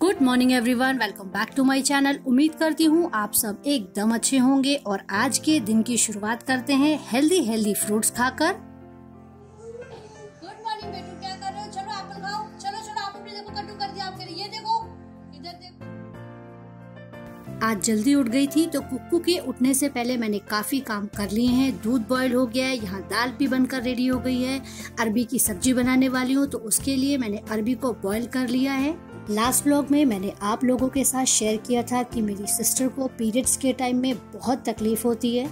Good morning everyone welcome back to my channel उम्मीद करती हूँ आप सब एकदम अच्छे होंगे और आज के दिन की शुरुआत करते हैं हेल्दी हेल्दी फ्रूट्स खाकर। गुड मॉर्निंग आज जल्दी उठ गई थी तो कुक्कू के उठने से पहले मैंने काफ़ी काम कर लिए हैं। दूध बॉयल हो गया है, यहाँ दाल भी बनकर रेडी हो गई है। अरबी की सब्ज़ी बनाने वाली हूँ तो उसके लिए मैंने अरबी को बॉयल कर लिया है। लास्ट ब्लॉग में मैंने आप लोगों के साथ शेयर किया था कि मेरी सिस्टर को पीरियड्स के टाइम में बहुत तकलीफ़ होती है।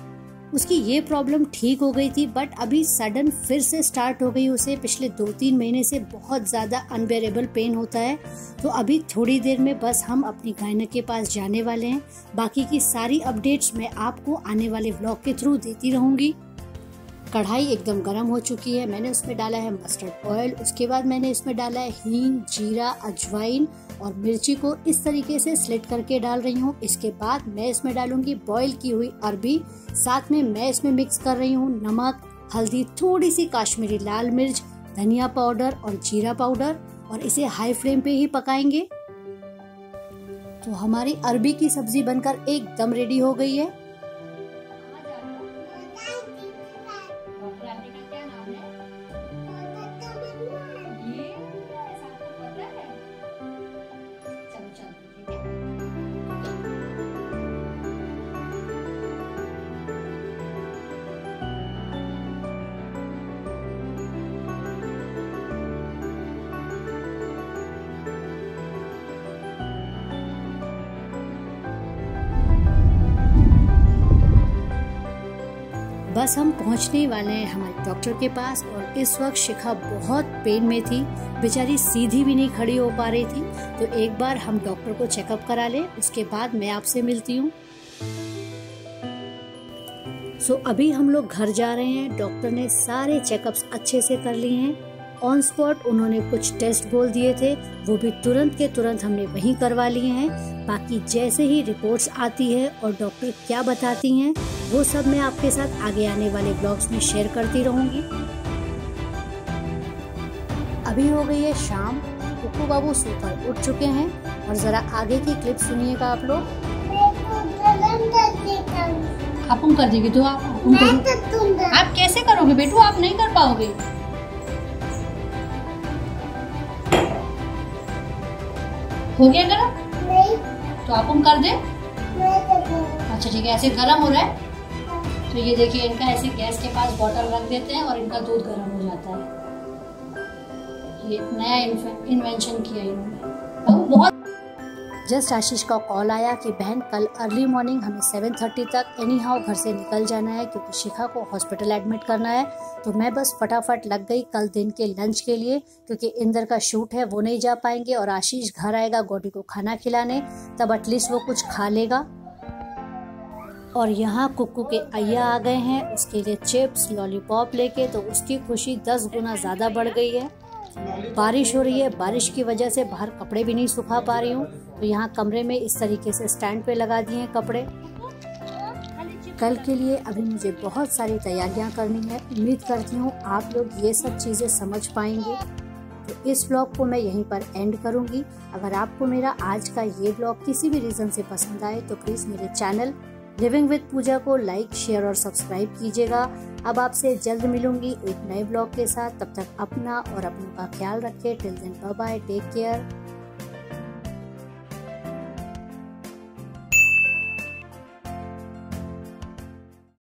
उसकी ये प्रॉब्लम ठीक हो गई थी बट अभी सडन फिर से स्टार्ट हो गई उसे। पिछले दो तीन महीने से बहुत ज़्यादा अनबेरेबल पेन होता है। तो अभी थोड़ी देर में बस हम अपनी गायनक के पास जाने वाले हैं। बाकी की सारी अपडेट्स मैं आपको आने वाले व्लॉग के थ्रू देती रहूँगी। कढ़ाई एकदम गर्म हो चुकी है। मैंने उसमें डाला है मस्टर्ड ऑयल उसके बाद मैंने इसमें डाला है हींग, जीरा, अजवाइन और मिर्ची को इस तरीके से स्लिट करके डाल रही हूँ। इसके बाद मैं इसमें डालूँगी बॉईल की हुई अरबी। साथ में मैं इसमें मिक्स कर रही हूँ नमक, हल्दी थोड़ी सी काश्मीरी लाल मिर्च, धनिया पाउडर और जीरा पाउडर और इसे हाई फ्लेम पे ही पकाएँगे। तो हमारी अरबी की सब्ज़ी बनकर एकदम रेडी हो गई है। बस हम पहुँचने वाले हैं हमारे डॉक्टर के पास और इस वक्त शिखा बहुत पेन में थी। बेचारी सीधी भी नहीं खड़ी हो पा रही थी। तो एक बार हम डॉक्टर को चेकअप करा ले उसके बाद मैं आपसे मिलती हूँ। सो so, अभी हम लोग घर जा रहे हैं। डॉक्टर ने सारे चेकअप्स अच्छे से कर लिए हैं। ऑन स्पॉट उन्होंने कुछ टेस्ट बोल दिए थे वो भी तुरंत के तुरंत हमने वहीं करवा लिए हैं। बाकी जैसे ही रिपोर्ट्स आती है और डॉक्टर क्या बताती हैं वो सब मैं आपके साथ आगे आने वाले ब्लॉग्स में शेयर करती रहूँगी। अभी हो गई है शाम कुकू बाबू सोकर उठ चुके हैं और जरा आगे की क्लिप सुनिएगा आप लोग। आप उम कर देगी तो आप आप आप कैसे करोगे बेटू? आप नहीं कर पाओगे। हो गया गरम? तो आप हम कर दे। अच्छा ठीक है ऐसे गरम हो रहा है? तो ये देखिए इनका ऐसे गैस के पास बॉटल रख देते हैं और इनका दूध गर्म हो जाता है। ये नया इन्वेंशन किया इन्होंने। तो बहुत जस्ट आशीष का कॉल आया कि बहन कल अर्ली मॉर्निंग हमें 7:30 तक एनी हाउ घर से निकल जाना है क्योंकि शिखा को हॉस्पिटल एडमिट करना है तो मैं बस फटाफट लग गई कल दिन के लंच के लिए क्योंकि इंदर का शूट है, वो नहीं जा पाएँगे और आशीष घर आएगा गोडी को खाना खिलाने, तब एटलीस्ट वो कुछ खा लेगा। और यहाँ कुक्कू के अय्या आ गए हैं, उसके लिए चिप्स लॉलीपॉप लेके तो उसकी खुशी दस गुना ज़्यादा बढ़ गई है। बारिश हो रही है, बारिश की वजह से बाहर कपड़े भी नहीं सुखा पा रही हूँ। तो यहाँ कमरे में इस तरीके से स्टैंड पे लगा दिए हैं कपड़े। कल के लिए अभी मुझे बहुत सारी तैयारियाँ करनी है। उम्मीद करती हूँ आप लोग ये सब चीज़ें समझ पाएँगे। तो इस ब्लॉग को मैं यहीं पर एंड करूँगी। अगर आपको मेरा आज का ये ब्लॉग किसी भी रीज़न से पसंद आए तो प्लीज़ मेरे चैनल लिविंग विद पूजा को लाइक शेयर और सब्सक्राइब कीजिएगा। अब आपसे जल्द मिलूँगी एक नए ब्लॉग के साथ। तब तक अपना और अपनों का ख्याल रखें। Till then bye take care